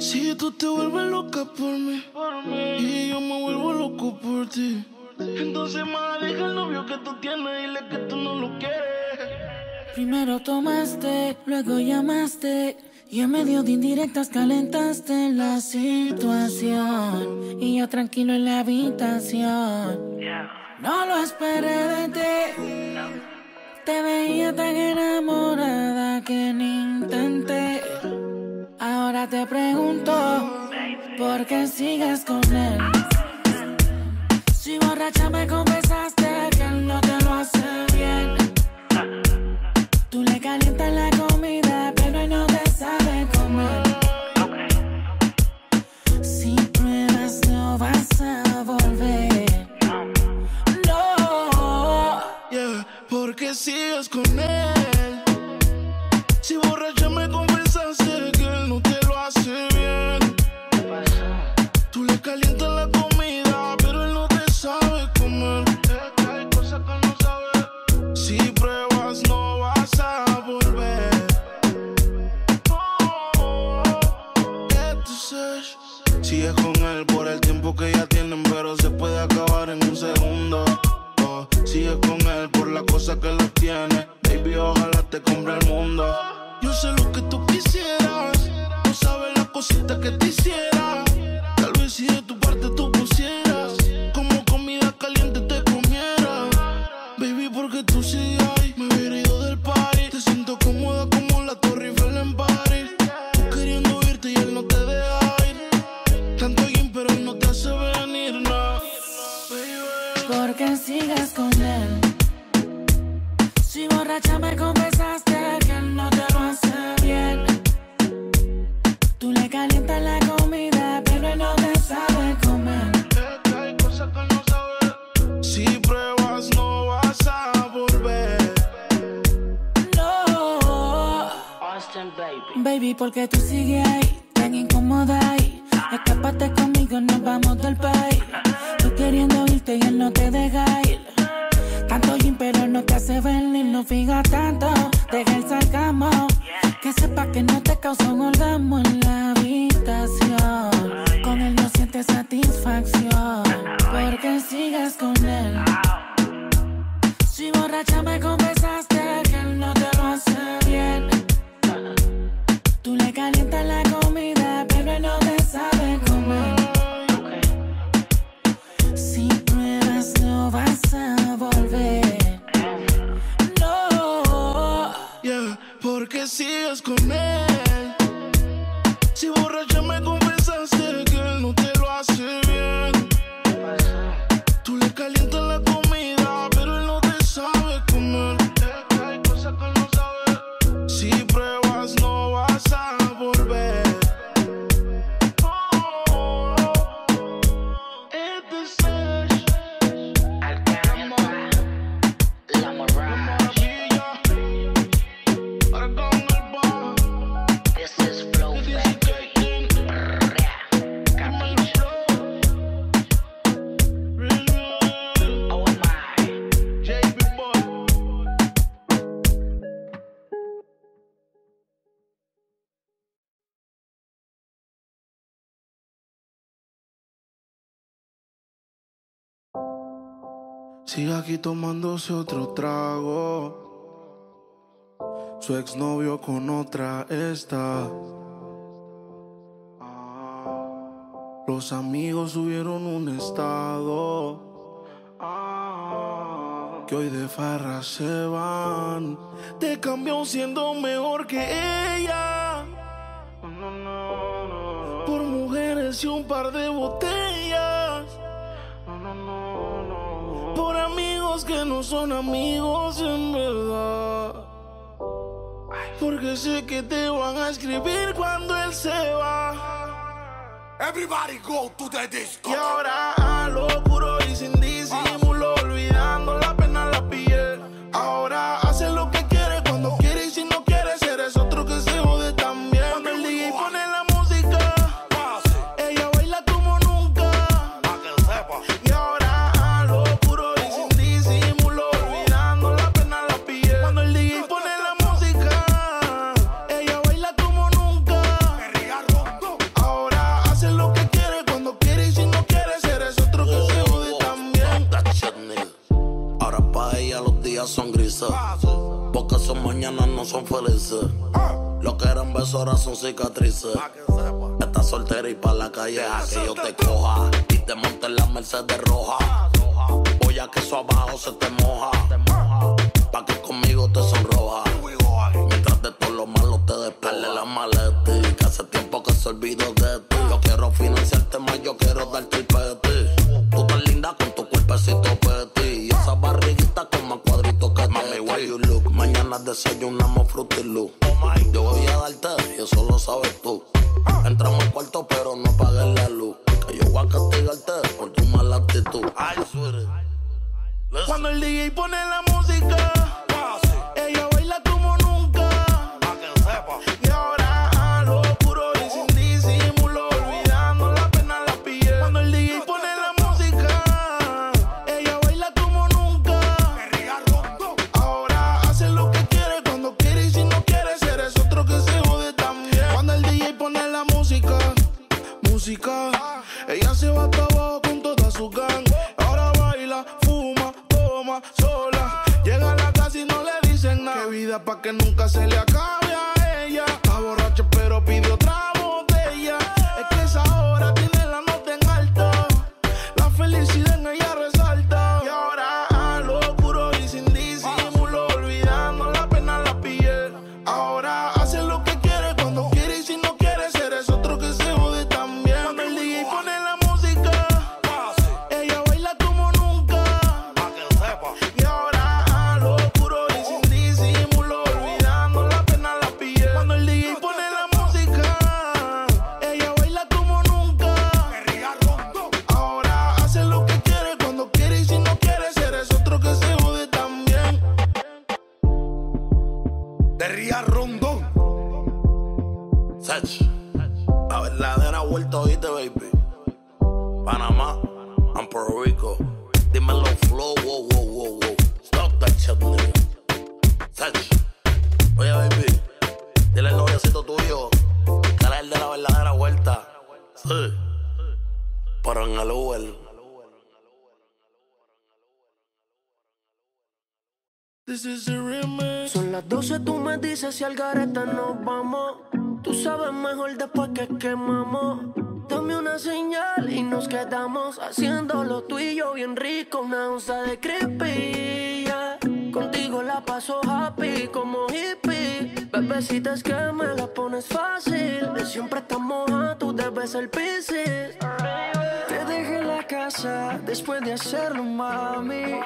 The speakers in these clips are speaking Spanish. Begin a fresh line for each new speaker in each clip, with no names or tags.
Si tú te vuelves loca por mí, y yo me vuelvo loco por ti. Entonces más deja el novio que tú tienes, dile que tú no lo quieres.
Primero tomaste, luego llamaste. Y en medio de indirectas calentaste la situación. Y yo tranquilo en la habitación. No lo esperé de ti. Te veía tan enamorada que ni intenté. Ahora te pregunto, ¿por qué sigues con él? Si borracha me confesaste él
por la cosa que lo tiene. Baby, ojalá te compre el mundo. Yo sé lo que tú quisieras. No sabes la cosita que te hiciera. Tal vez si de tu parte tú pusieras. Como comida caliente te comiera. Baby, porque tú sigues ahí. Me hubiera ido del party. Te siento cómoda como la Torre Eiffel en París. Tú queriendo irte y él no te deja ir. Tanto bien, pero él no te hace venir, no. Baby.
¿Por qué sigues con él? Si borracha me confesaste que él no te lo hace bien. Tú le calientas la comida, pero él no te sabe comer.
Es que hay cosas que no sabes. Si pruebas, no vas a volver.
No. Baby, porque tú sigues ahí, tan incómoda ahí. Escápate conmigo, nos vamos del país. Tú queriendo irte y él no te deja ir. Tanto gym, pero no fija tanto. Deja el sarcasmo. Que sepa que no te causa un orgasmo en la habitación. Con él no sientes satisfacción. Porque sigues con él. Si borracha me confesaste
porque sigues con él. Sigue aquí tomándose otro trago. Su exnovio con otra está. Los amigos subieron un estado. Que hoy de farra se van. Te cambió siendo mejor que ella. Por mujeres y un par de botellas. Amigos que no son amigos en verdad. Porque sé que te van a escribir cuando él se va.
Everybody go to the disco.
Y ahora a lo puro y sin no
son felices. Lo que eran besos ahora son cicatrices. Estás soltera y pa' la calle a que yo te coja. Y te monte en la Mercedes roja. Voy a que eso abajo se te moja. Pa' que conmigo te sonríe desayunamos frutilo. Yo voy a darte y eso lo sabes tú. Entramos al cuarto, pero no apagues la luz. Que yo voy a castigarte por tu mala actitud.
Cuando el DJ pone la mano.
Son las 12, tú me dices si al gareta nos vamos. Tú sabes mejor después que quemamos. Dame una señal y nos quedamos haciéndolo tú y yo bien rico. Una onza de creepy, yeah. Contigo la paso happy como hippie. Bebecita que me la pones fácil. De siempre estamos a tú debes ser piscis después de hacerlo, mami.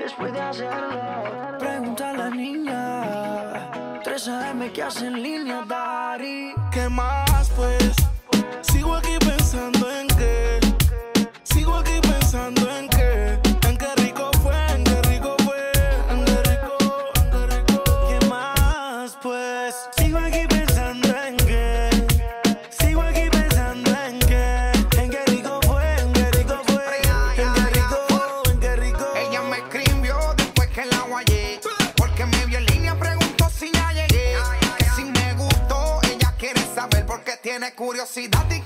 Después de hacerlo, pregunta a la niña. 3 AM que hace en línea, Dari.
¿Qué más, pues? Sigo aquí pensando en qué. Sigo aquí pensando en qué.
curiosidad y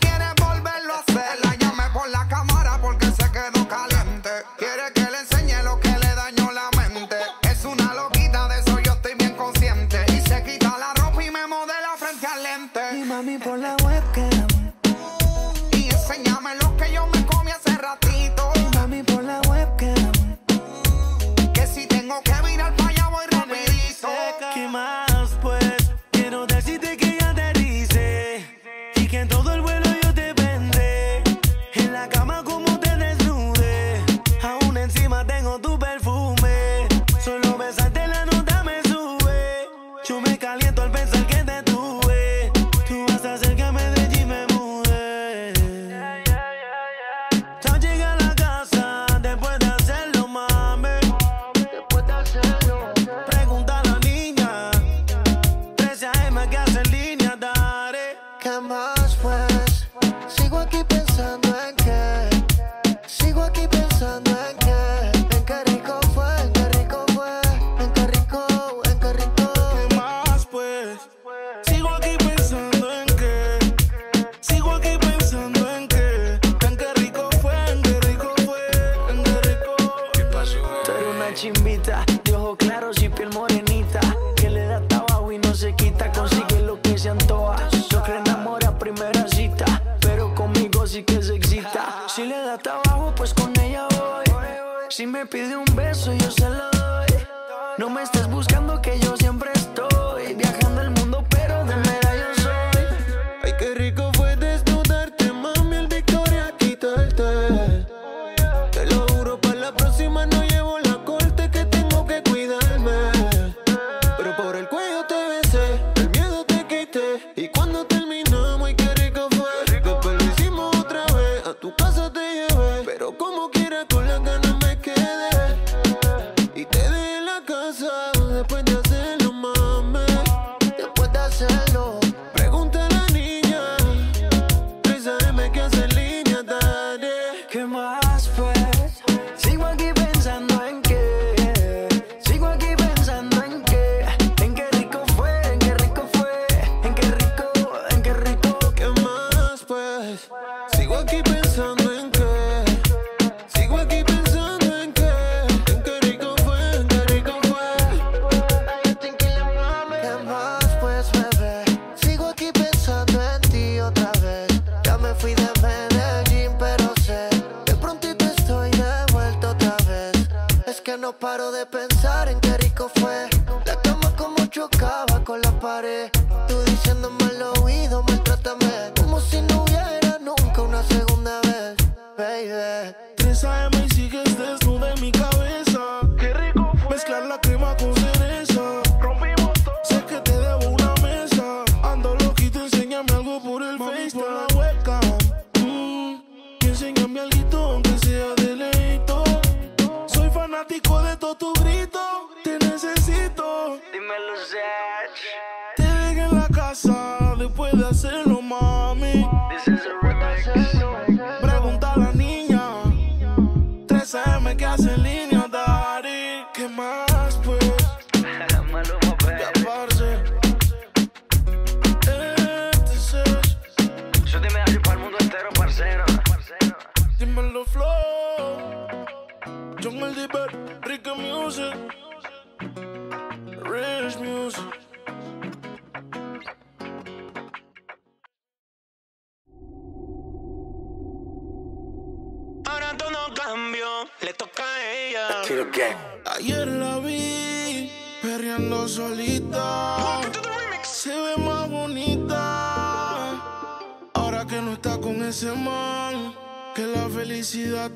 no
paro de pensar en qué rico fue.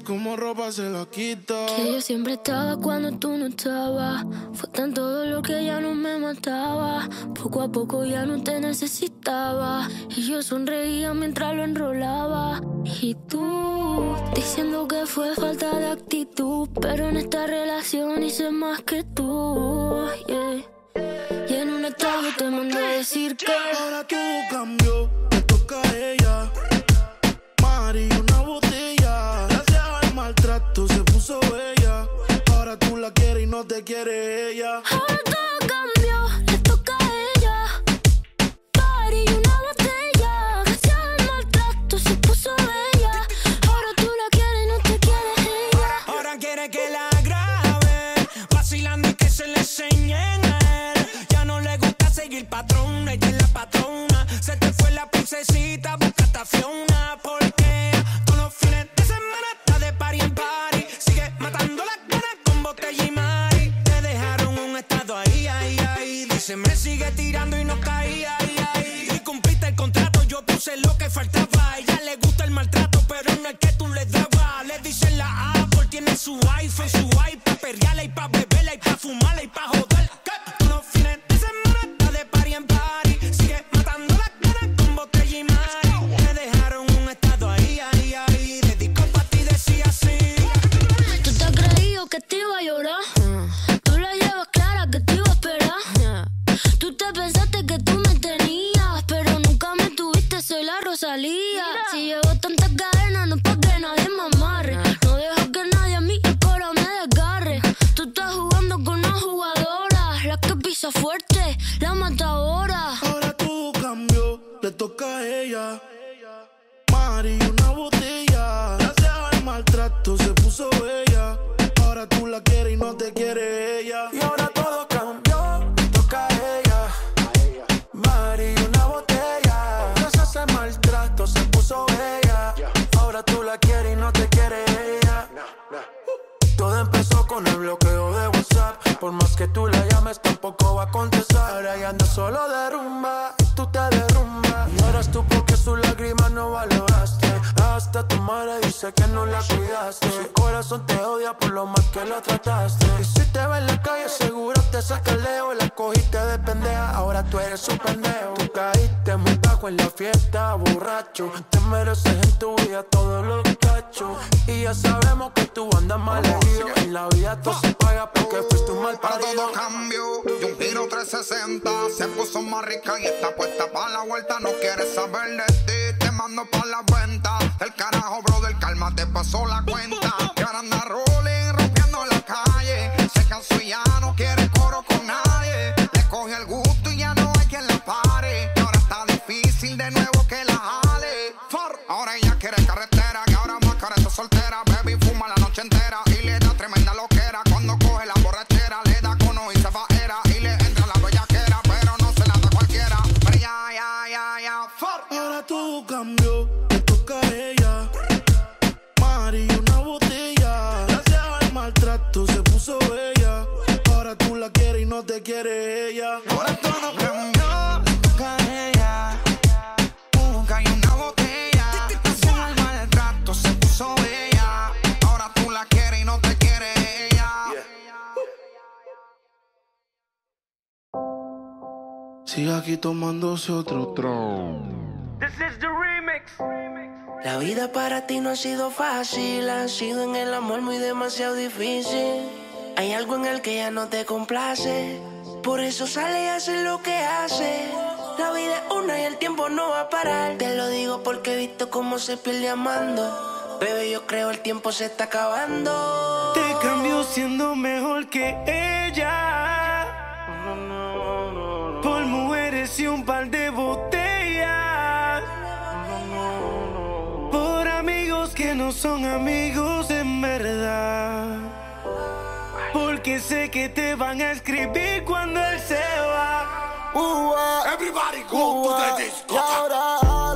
como
ropa se la quita.
Que yo siempre estaba cuando tú no estabas. Fue tanto dolor que ya no me mataba. Poco a poco ya no te necesitaba. Y yo sonreía mientras lo enrolaba. Y tú, diciendo que fue falta de actitud. Pero en esta relación hice más que tú. Y en un estado te mandé a decir que
ahora tú
cambió, me toca a ella. te quiere ella.
con el bloqueo de
WhatsApp. Por más que tú la llames, tampoco va a contestar.
Ahora
ya anda solo derrumba y tú te derrumbas. Lloras tú porque su lágrima no valoraste. Hasta tu madre dice que no la cuidaste. Su corazón te odia por lo mal que la trataste. Y si te ve en la calle, seguro te saca el dedo. La cogiste de pendeja, ahora tú eres un pendejo. Tú caíste muy bajo en la fiesta, borracho. Te mereces en tu vida todo lo que y ya sabemos que tú andas mal herido. En la vida todo se paga porque fuiste un mal parido.
Todo cambio y un giro 360. Se puso más rica y está puesta para la vuelta. No quieres saber de ti, te mando para la cuenta. El carajo, bro brother, calma, te pasó la cuenta. Y ahora anda role Sigue aquí tomándose otro trago. This is the remix. La
vida para ti no ha sido fácil, ha sido en el amor muy demasiado difícil. Hay algo en el que ya no te complace, por eso sale y hace lo que hace. La vida es una y el tiempo no va a parar. Te lo digo porque he visto cómo se pierde amando. Bebé, yo creo el tiempo se está acabando.
Te cambió siendo mejor que ella no son amigos en verdad. Porque sé que te van a escribir cuando él se va.
Everybody go
uh,
to the
disco.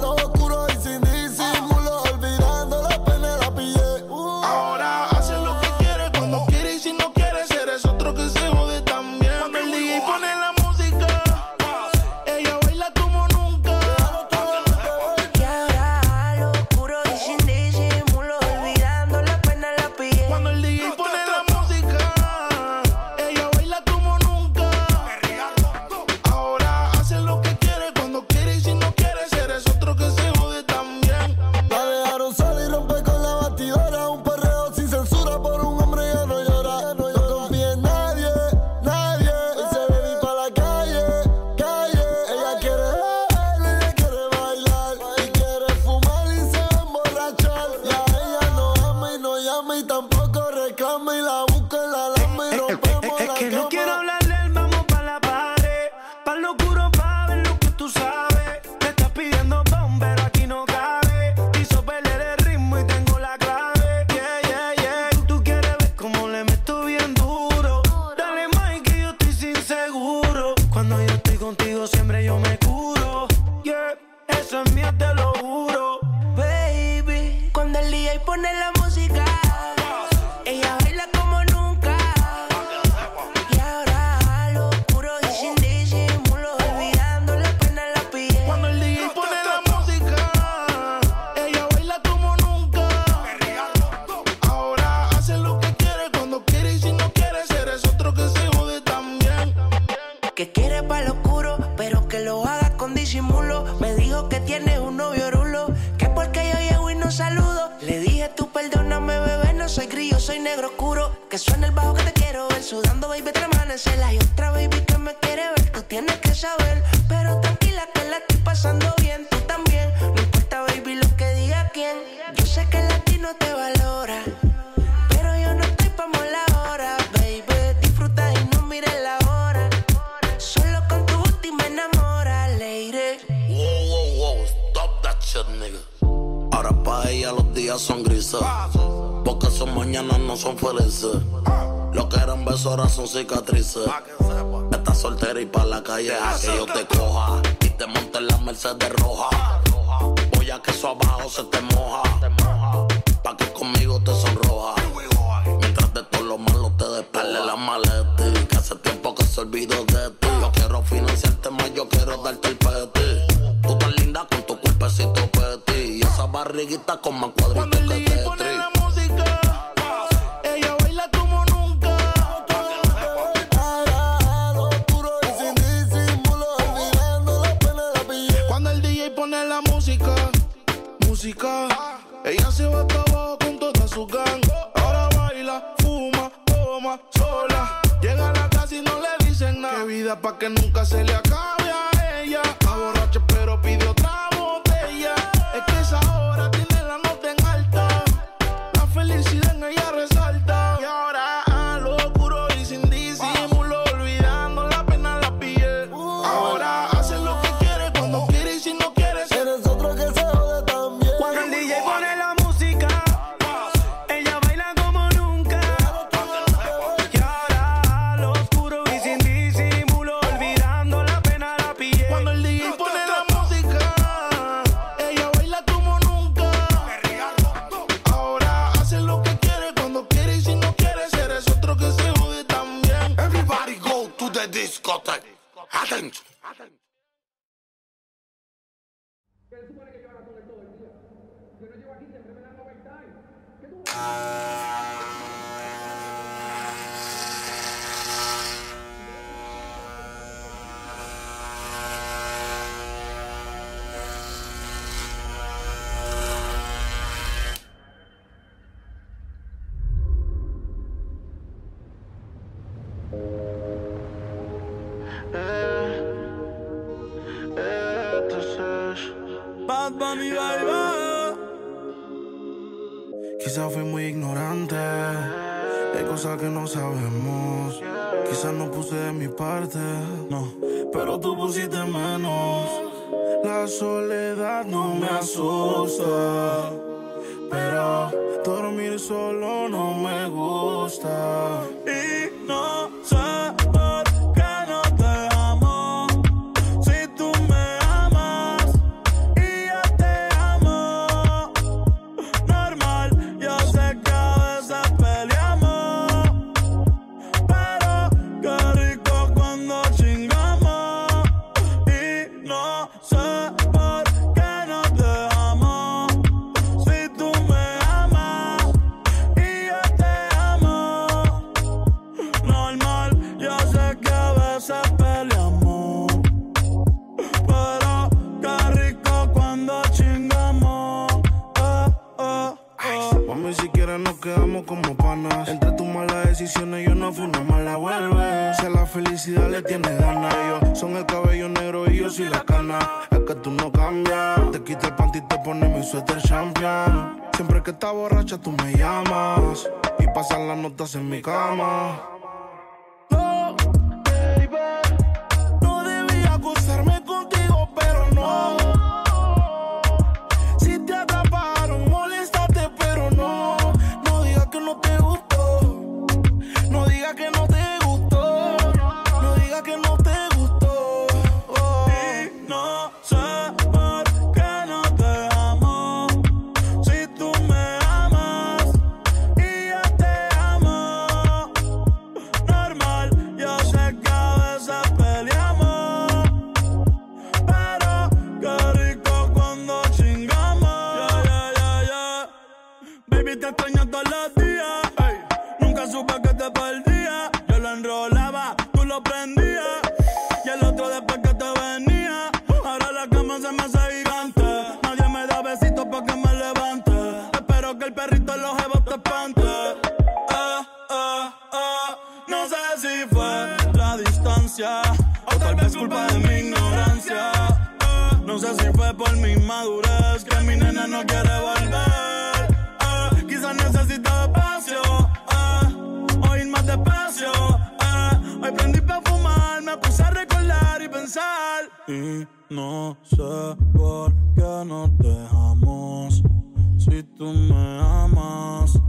si tú me amas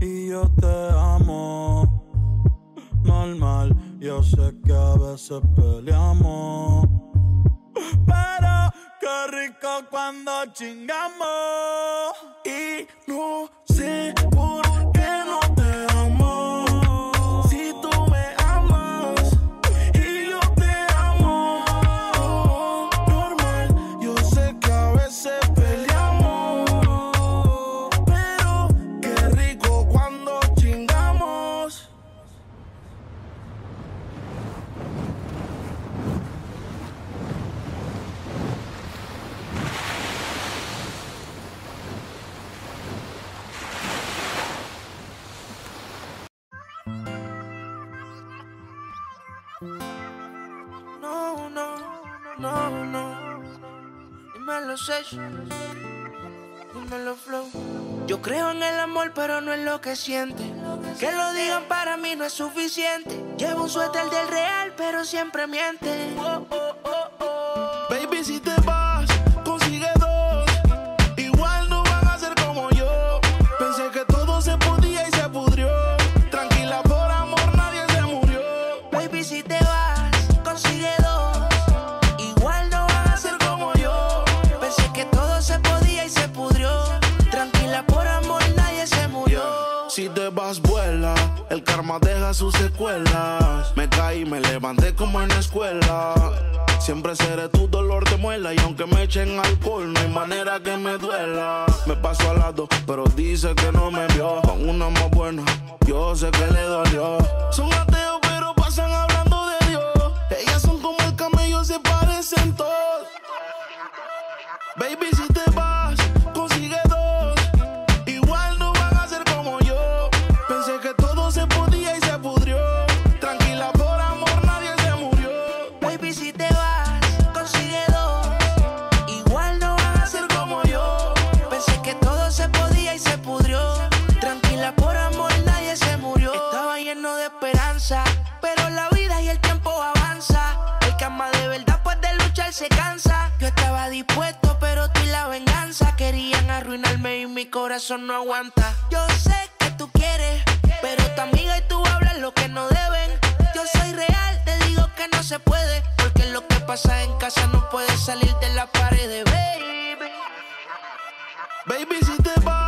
y yo te amo. Normal, yo sé que a veces peleamos, pero qué rico cuando chingamos. Yo
creo en el amor, pero no en lo que siente. Que lo digan para mí no es suficiente. Llevo un suéter del real, pero siempre miente.
Deja sus secuelas. Me caí, me levanté como en la escuela. Siempre seré tu dolor de muela. Y aunque me echen alcohol, no hay manera que me duela. Me paso al lado, pero dice que no me vio. Con una más buena, yo sé que le dolió. Son ateos, pero pasan hablando de Dios. Ellas son como el camello, se parecen todos.
Corazón no aguanta. Yo sé que tú quieres, pero tu amiga y tú hablan lo que no deben. Yo soy real, te digo que no se puede, porque lo que pasa en casa no puede salir de la pared, baby.
Baby, si te vas,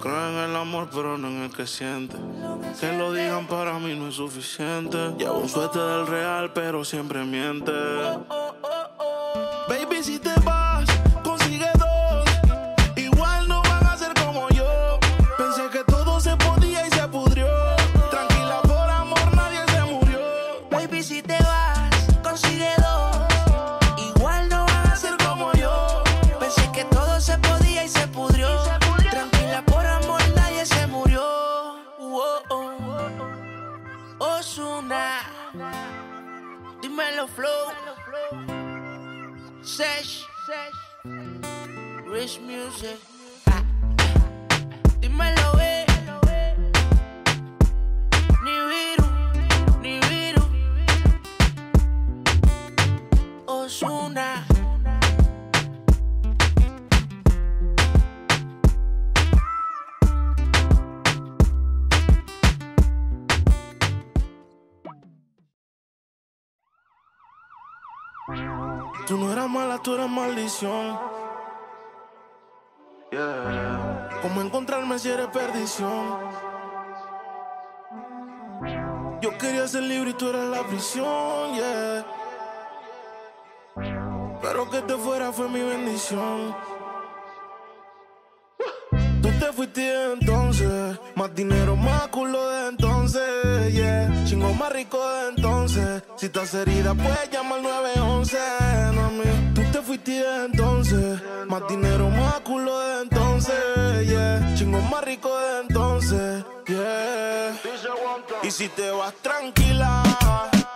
Creo en el amor, pero no en el que siente. Que lo digan para mí no es suficiente. Llevo un suéter del real, pero siempre miente. Baby, si te
dímelo flow. Sesh, Rich Music. Ah. Dímelo,
tú eras maldición. Yeah. ¿Cómo encontrarme si eres perdición? Yo quería ser libre y tú eras la prisión, yeah. Pero que te fuera fue mi bendición. Tú te fuiste entonces, más dinero, más culo de entonces, yeah. Chingo más rico de entonces. Si estás herida, puedes llamar 911, mami. Tú te fuiste entonces, más dinero, más culo de entonces, yeah. Más rico de entonces, yeah. Y si te vas tranquila,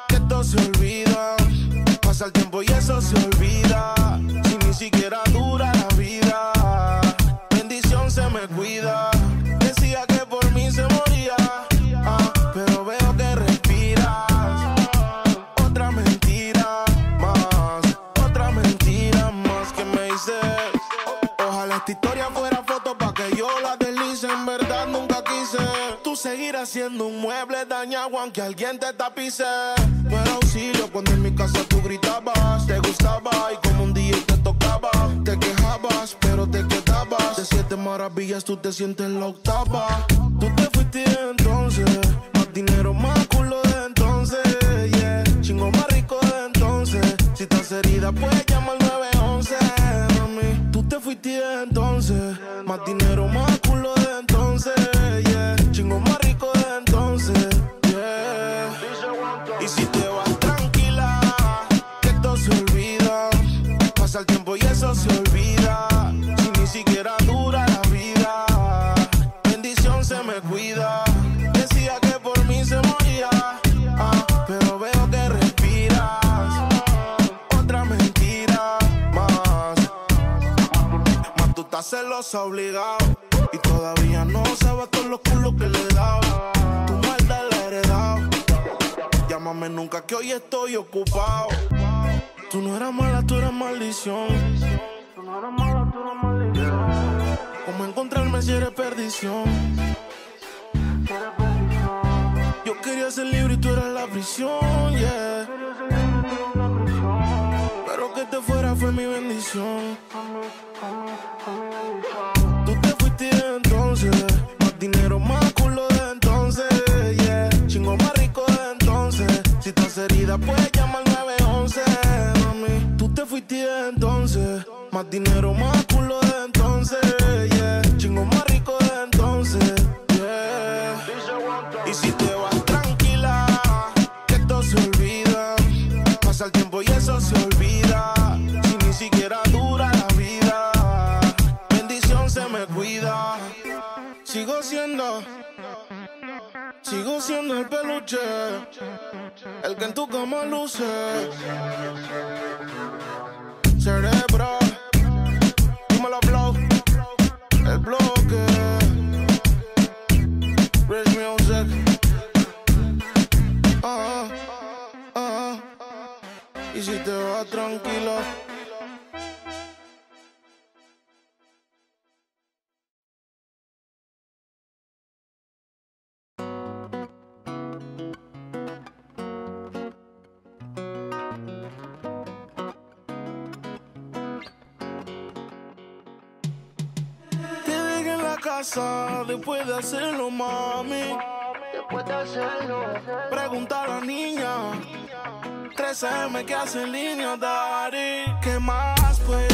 que esto se olvida. Pasa el tiempo y eso se olvida. Si ni siquiera dura la vida bendición se me cuida. Seguir haciendo un mueble dañado aunque alguien te tapice. No era auxilio cuando en mi casa tú gritabas. Te gustaba y como un día te tocaba. Te quejabas, pero te quedabas. De siete maravillas tú te sientes la octava. Tú te fuiste entonces. Más dinero, más culo de entonces. Yeah. Chingo más rico de entonces. Si estás herida, puedes llamar pasa obligado. Y todavía no sabe todos los culos que le he dado. Tu maldad la he heredado. Llámame nunca que hoy estoy ocupado. Tú no eras mala, tú eras maldición. Tú no eras mala, tú eras maldición. ¿Cómo encontrarme si eres perdición? Yo quería ser libre y tú eras la prisión, yeah que te fuera fue mi bendición. Tú te fuiste entonces, más dinero, más culo de entonces, yeah. Chingo más rico de entonces, si estás herida puedes llamar 911, mami. Tú te fuiste entonces, más dinero, más culo de entonces. Sigo siendo el peluche, el que en tu cama luce. Cerebro, dímelo blow, el bloque. Rich music. Ah, ah, ah. Y si te vas tranquilo. después de hacerlo, mami.
Después de hacerlo.
Pregunta a la niña. 3M que hace en línea, Dari. ¿Qué más, pues?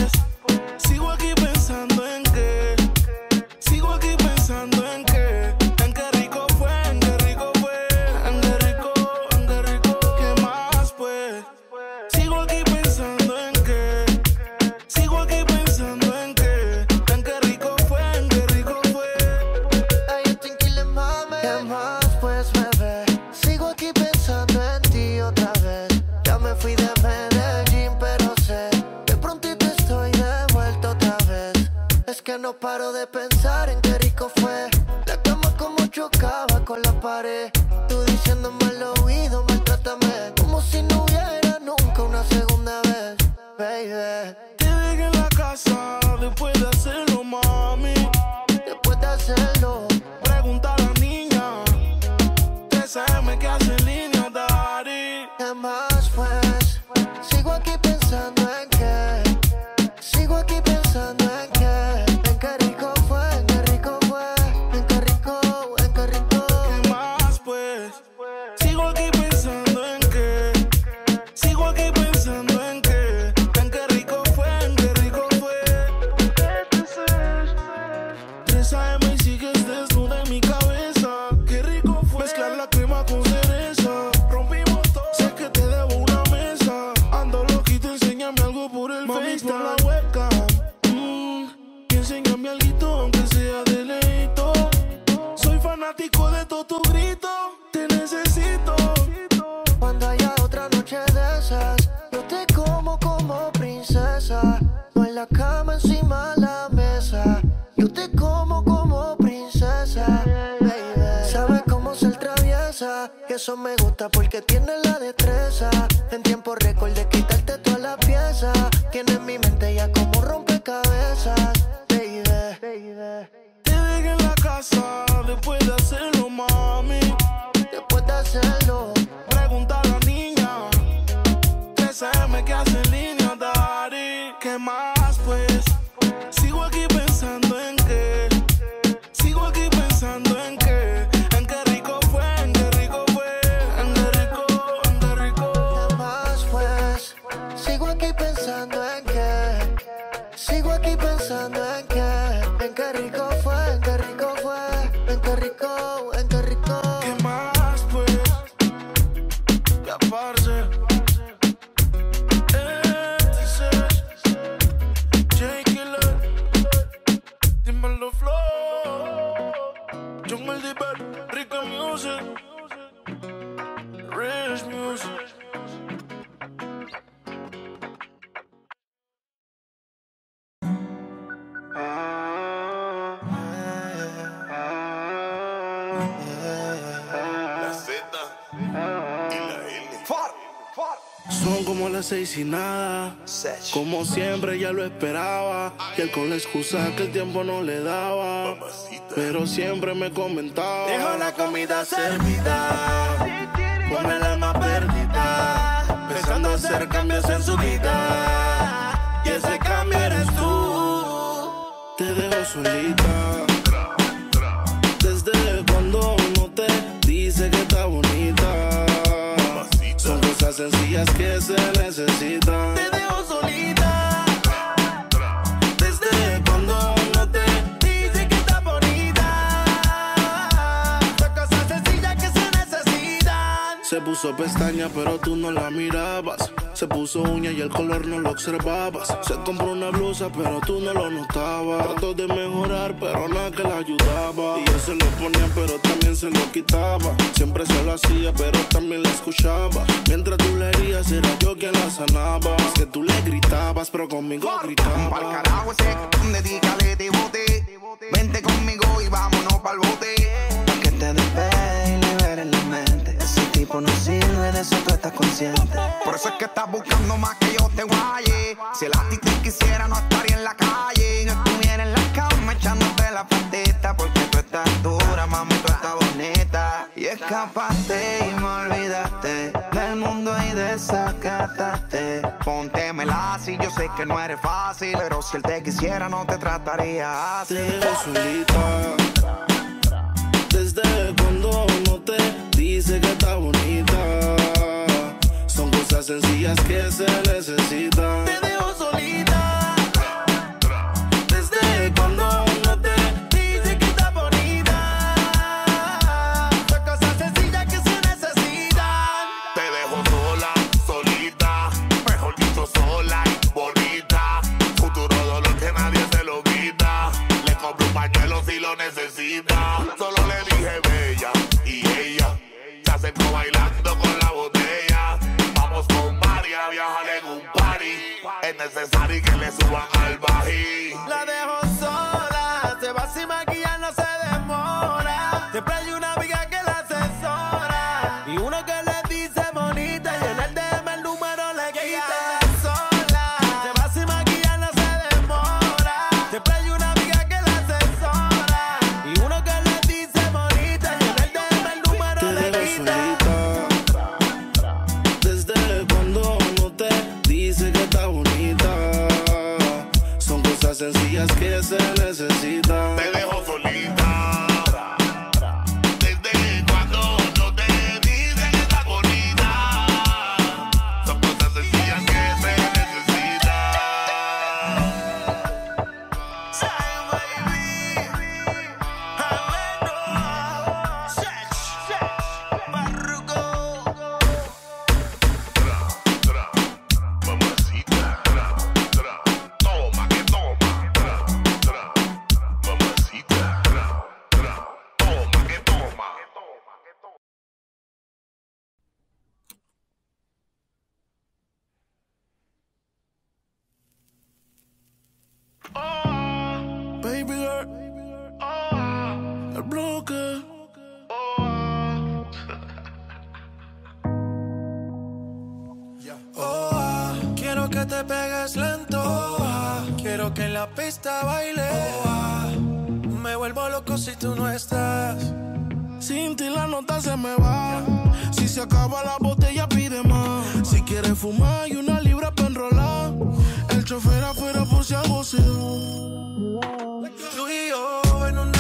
eso me gusta porque tiene la destreza.
Esperaba. Y él con la excusa que el tiempo no le daba. Pero siempre me comentaba. Dejo la comida servida. Con el alma perdida. Pensando hacer cambios en su vida. Y ese cambio eres tú. Te dejo solita. Desde cuando no te dice que está bonita. Son cosas sencillas que se necesitan. Puso pestaña, pero tú no la mirabas. Se puso uña y el color no lo observabas. Se compró una blusa, pero tú no lo notabas. Trató de mejorar, pero nada que la ayudaba. Y yo se lo ponía, pero también se lo quitaba. Siempre se lo hacía, pero también la escuchaba. Mientras tú le herías, era yo quien la sanaba. Es que tú le gritabas, pero conmigo
Pa'l
gritaba.
carajo ese, dedícale de bote. Vente conmigo y vámonos pa'l bote.
Tipo no sirve, de eso tú estás consciente.
Por eso es que estás buscando más que yo te guaye. Si el ti te quisiera, no estaría en la calle. Yo estuviera en la cama echándote la patita. Porque tú estás dura, mami, tú estás bonita.
Y escapaste y me olvidaste del mundo y desacataste.
Póntemela si yo sé que no eres fácil. Pero si él te quisiera, no te trataría así.
Te solita. Cuando no te dice que está bonita. Son cosas sencillas que se necesitan. Te dejo solita. Ti la nota se me va. Si se acaba la botella, pide más. Si quieres fumar y una libra para enrolar. El chofer afuera por si algo se
y yo en una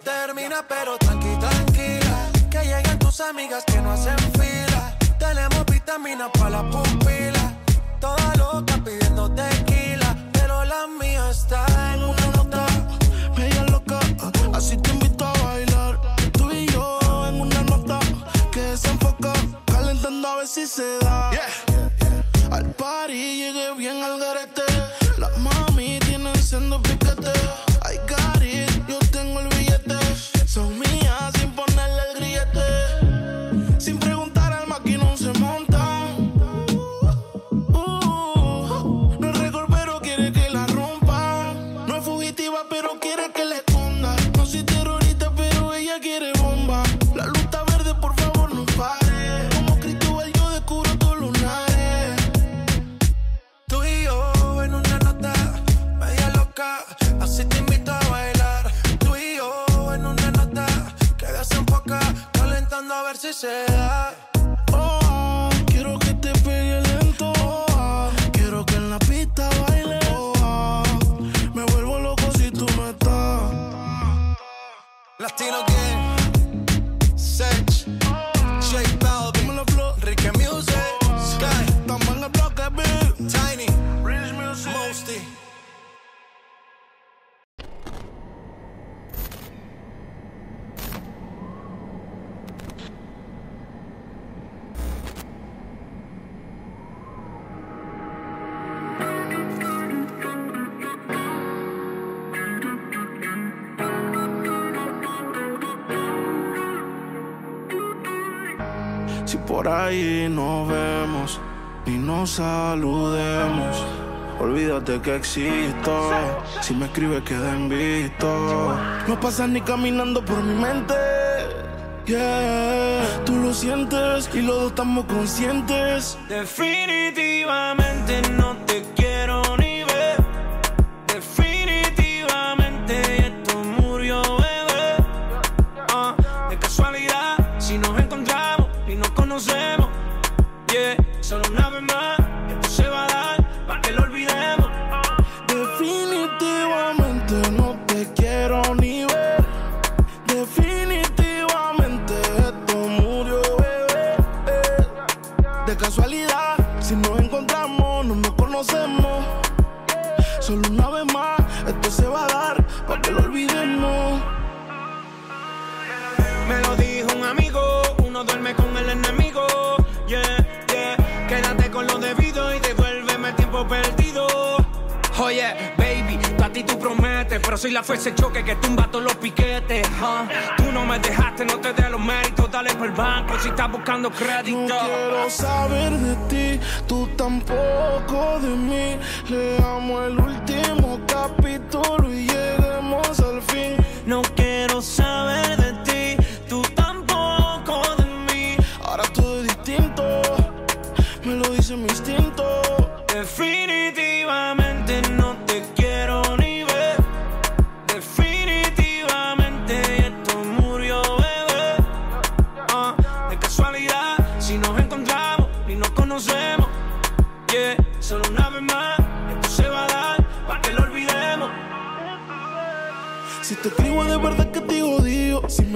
termina, pero tranqui, tranquila. Que lleguen tus amigas que no hacen fila. Tenemos vitaminas para la pupila.
Que existo. Si me escribes, queda en visto. No pasas ni caminando por mi mente. Yeah, tú lo sientes y los dos estamos conscientes.
Definitivamente no te soy la fuerza de choque que tumba todos los piquetes. Tú no me dejaste, no te dé los méritos, dale por el banco si estás buscando crédito.
No quiero saber de ti, tú tampoco de mí. Leamos el último capítulo y lleguemos al fin.
No quiero saber de ti, tú tampoco de mí.
Ahora todo es distinto, me lo dice mi instinto.
Definitivamente no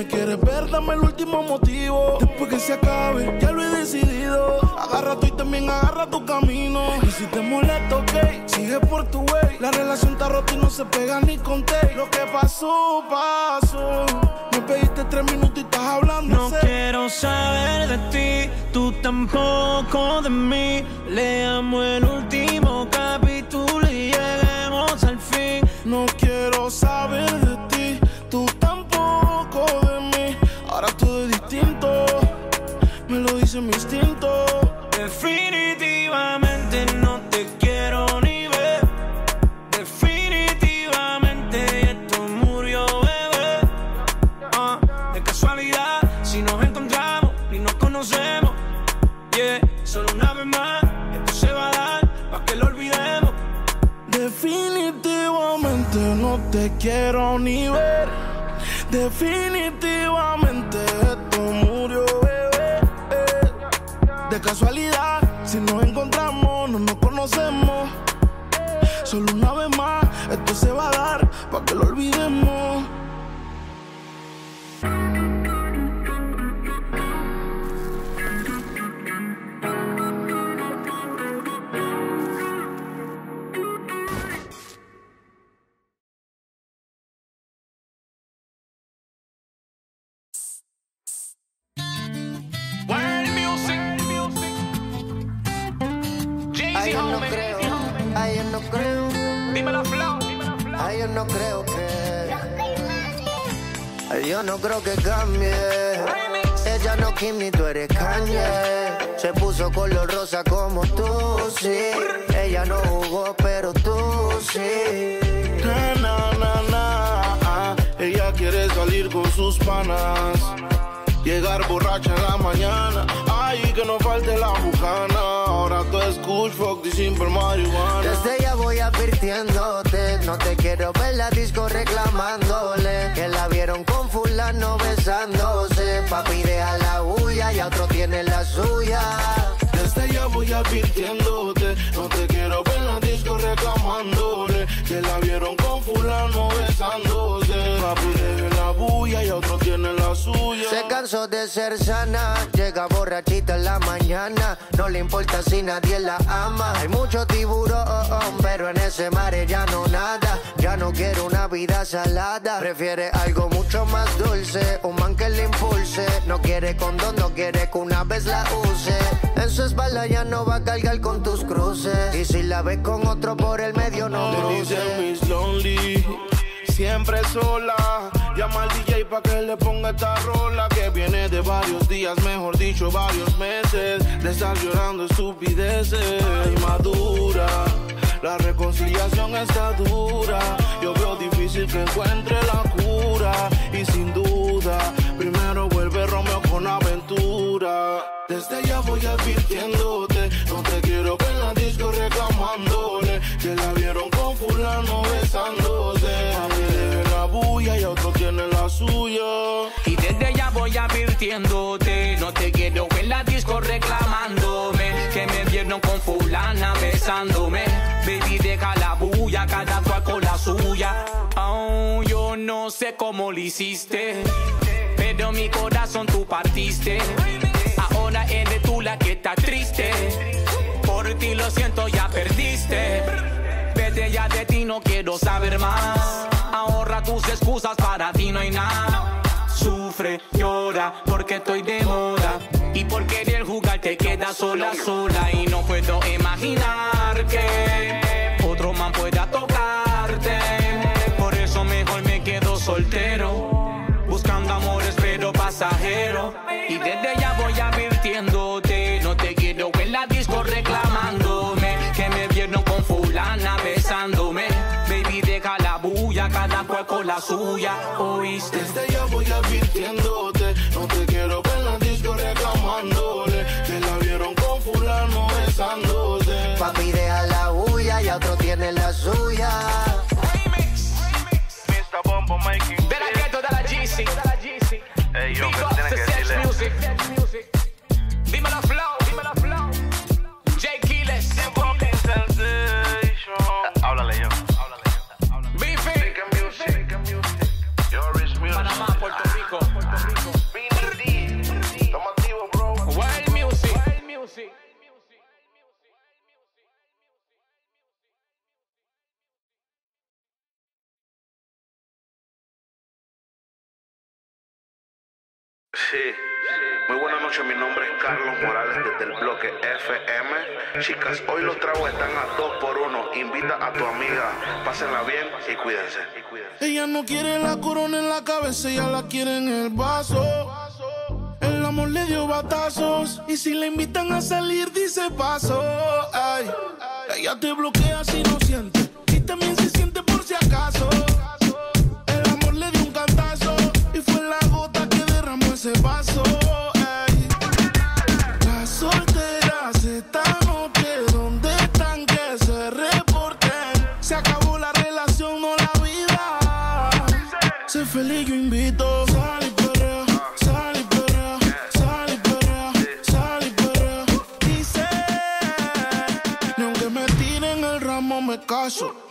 me quieres ver, dame el último motivo. Después que se acabe, ya lo he decidido. Agarra tú y también agarra tu camino. Y si te molesta, ok, sigue por tu way. La relación está rota y no se pega ni con té Lo que pasó, pasó. Me pediste tres minutos y estás hablando
No quiero saber de ti, tú tampoco de mí. Leamos el último capítulo y lleguemos al fin.
No quiero saber de
Definitivamente no te quiero ni ver. Definitivamente esto murió, bebé. Ah, de casualidad, si nos encontramos y nos conocemos. Yeah, solo una vez más, esto se va a dar para que lo olvidemos.
Definitivamente no te quiero ni ver. Definitivamente esto De casualidad, si nos encontramos, no nos conocemos. Solo una vez más, esto se va a dar para que lo olvidemos.
No creo que cambie. Ella no Kim ni tú eres Kanye. Se puso color rosa como tú, sí. Ella no jugó, pero tú sí.
Na, na, na, na. Ella quiere salir con sus panas. Llegar borracha en la mañana. Ay, que no falte la bucana. Ahora tú escuch fuck y simple marihuana.
Desde ya voy advirtiéndote, no te quiero ver la disco reclamándole que la vieron con fulano besándose. Papi deja la bulla y otro tiene la suya.
Desde ya voy advirtiéndote. No te quiero ver la disco reclamándole. Que la vieron con fulano besándose. Papi deje la bulla y otro tiene la suya.
Se cansó de ser sana, llega borrachita en la mañana. No le importa si nadie la ama. Hay mucho tiburón, pero en ese mar ya no nada. Ya no quiere una vida salada. Prefiere algo mucho más dulce, un man que le impulse. No quiere condón, no quiere que una vez la use. En su espalda ya no va a cargar con tus cruces. Y si la ves con otro por el medio, no
Lonely, siempre sola. Llama al DJ pa' que le ponga esta rola que viene de varios días, mejor dicho, varios meses. De estar llorando estupideces madura. La reconciliación está dura. Yo veo difícil que encuentre la cura. Y sin duda, primero vuelve Romeo con aventura. Desde ya voy advirtiéndote. No te quiero ver en la disco reclamándole.
Voy advirtiéndote, no te quiero en la disco reclamándome, que me vieron con fulana besándome. Baby, deja la bulla, cada cual con la suya. Oh, yo no sé cómo lo hiciste, pero mi corazón tú partiste. Ahora eres tú la que está triste, por ti lo siento, ya perdiste. Vete ya de ti, no quiero saber más. Ahorra tus excusas, para ti no hay nada. Sufre, llora, porque estoy de moda. Y por querer jugar te quedas sola, sola. Y no puedo imaginar que otro man pueda tocarte. Por eso mejor me quedo soltero. Buscando amores, pero pasajero. Y desde ya voy advirtiéndote. No te quiero en la disco reclamándome. Que me vieron con fulana besándome. Baby, deja la bulla, cada cual con la suya. ¿Oíste?
Mr. Bombo making
De la ghetto, de la GC.
Ey, yo, Carlos Morales desde el bloque FM. Chicas, hoy los tragos están a dos por uno. Invita a tu amiga, pásenla bien y cuídense. Ella no quiere la corona en la cabeza, ella la quiere en el vaso. El amor le dio batazos y si le invitan a salir dice paso. Ay, ella te bloquea si no siente y también se siente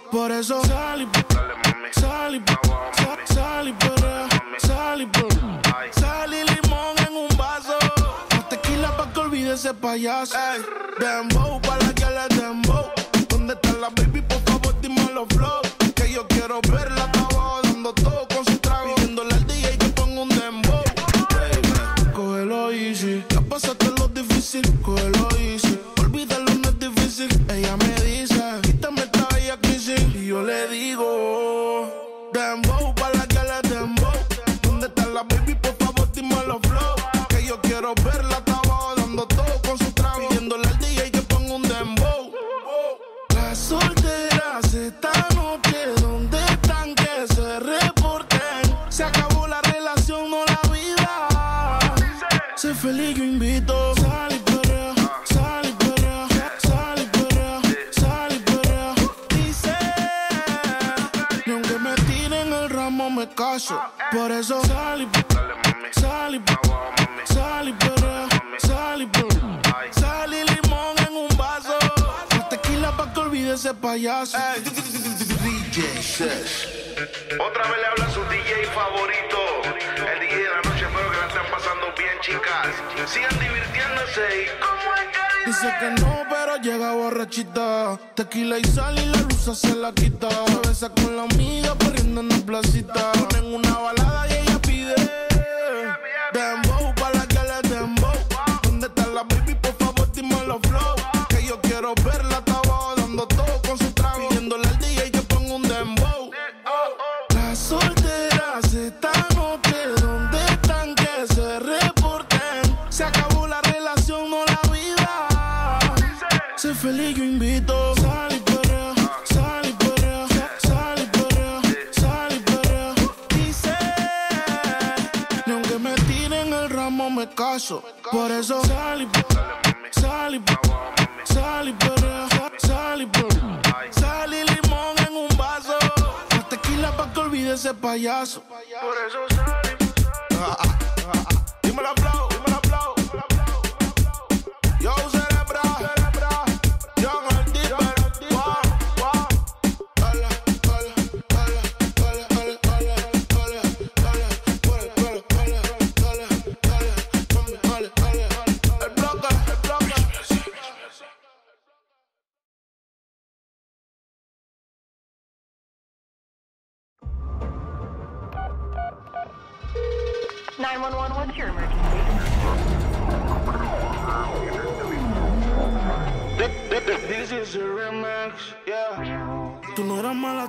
Por eso sal y Sal y sal, y sal y limón en un vaso. Tequila pa' que olvide ese payaso. Ey, dembow better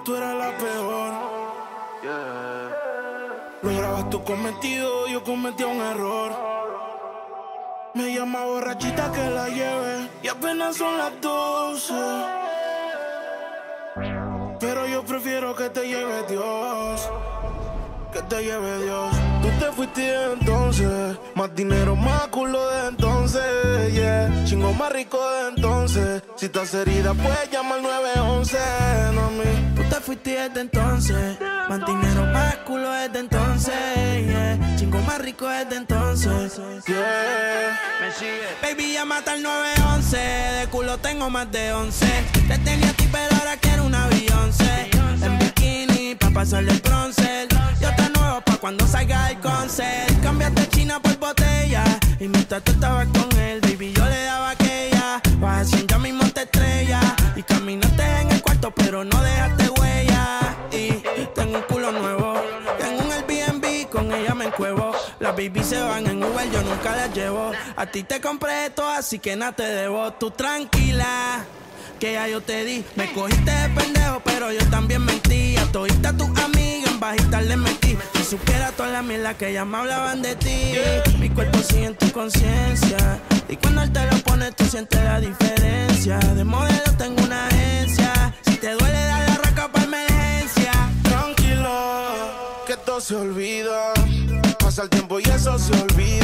tú eras la peor. Yeah. Lograbas tu cometido, yo cometí un error. Me llama borrachita que la lleve y apenas son las 12. Pero yo prefiero que te lleve Dios. Que te lleve Dios. Tú te fuiste entonces. Más dinero, más culo de entonces. Yeah. Chingo más rico de entonces. Si estás herida, puedes llamar al 911. No me.
Tú te fuiste desde entonces. Más dinero, más culo desde entonces. Yeah. Chingo más rico desde entonces.
Yeah.
Me sigue. Baby, ya mata al 911. De culo tengo más de 11. Te tenía a ti, pero ahora quiero una Beyoncé. En bikini, pa' pasarle el bronce. Yo te nuevo pa' cuando salga el concert. Cambiaste China por botella. Y mientras tú estabas con él, baby, yo le daba aquella. Vas haciendo mismo te estrella. Y caminaste en el cuarto, pero no dejaste huella. Y tengo un culo nuevo. Tengo un Airbnb, con ella me encuevo. Las baby se van en Uber, yo nunca las llevo. A ti te compré esto, así que nada te debo. Tú tranquila. Que ya yo te di, me cogiste de pendejo, pero yo también mentí. A todita tus amigas bajita le metí. Si supiera toda la mierda que ya me hablaban de ti. Mi cuerpo sigue en tu conciencia. Y cuando él te lo pone, tú sientes la diferencia. De modelo tengo una agencia. Si te duele, dar la raca para emergencia.
Tranquila, que todo se olvida. Pasa el tiempo y eso se olvida.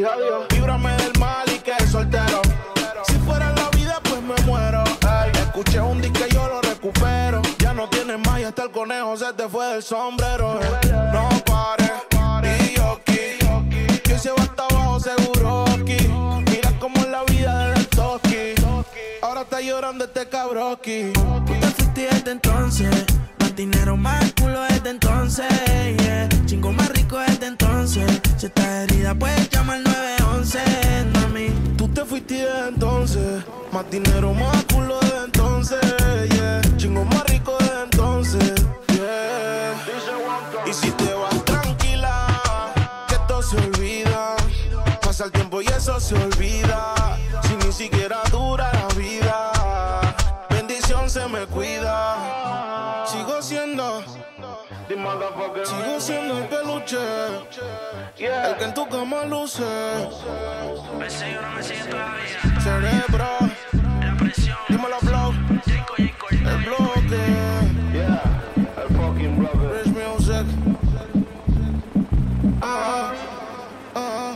Líbrame del mal y que soltero. Si fuera la vida, pues me muero. Ey, escuché un disco y yo lo recupero. Ya no tienes más y hasta el conejo se te fue del sombrero. No pares. Y yo aquí. Que se va hasta abajo seguro aquí. Mira cómo es la vida del toki. Ahora está llorando este cabroki.
Tú te desde entonces. Dinero, más culo desde entonces. Yeah. Chingo más rico desde entonces. Si estás herida, puedes llamar al 911, mami.
Tú te fuiste desde entonces. Más dinero, más culo desde entonces. Yeah. Chingo más rico desde entonces. Yeah. Y si te vas tranquila, que todo se olvida. Pasa el tiempo y eso se olvida. Sigo siendo el peluche. El que en tu cama luce. Cerebro. Dímelo, flow. El bloque. El fucking brother. Rich music. Ah, ah, ah.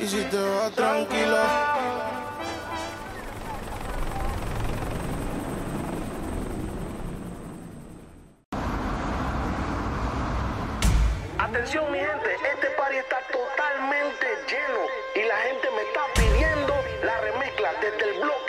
Y si te vas tranquilo.
Atención mi gente, este party está totalmente lleno y la gente me está pidiendo la remezcla desde el bloque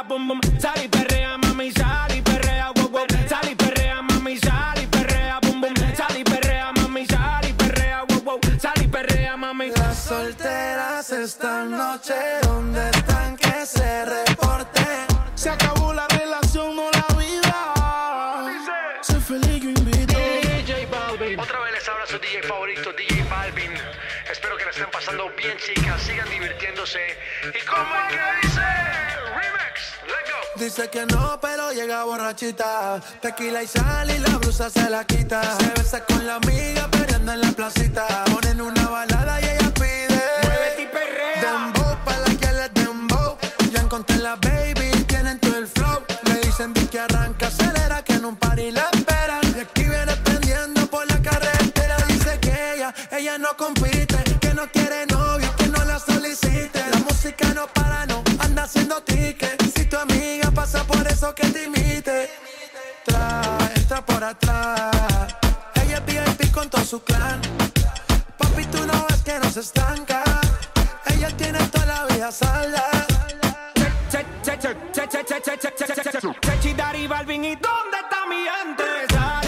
perrea,
bum, bum. Sal y perrea, mami, sal y perrea, wow, wow. Sal y perrea, mami, sal y perrea, bum, bum. Sal y perrea, mami, sal y perrea, wow, wow. Sal y perrea, mami.
Las solteras esta noche, ¿dónde están que se reporten?
Se acabó la relación, no la vida. Sé feliz, yo invito.
DJ Balvin. Otra vez les habla su DJ favorito, DJ Balvin. Espero que la estén pasando bien, chicas. Sigan divirtiéndose. ¿Y cómo Dice
que no, pero llega borrachita. Tequila y sal y la blusa se la quita. Se besa con la amiga peleando en la placita. Ponen una balada y ella pide.
Muévete y perrea.
Dembow pa' la que les dembow. Ya encontré la baby, tienen todo el flow. Me dicen di que arranca, acelera, que en un party la esperan. Y aquí viene prendiendo por la carretera. Dice que ella, ella no compite, que no quiere novio, que no la solicite. La música no para, no anda haciendo ticket. Eso que te imite. Entra por atrás. Ella es VIP con todo su clan. Papi, tú no ves que no se estanca. Ella tiene toda la vida salda.
Sechi, Dari, Balvin, ¿y dónde está mi gente?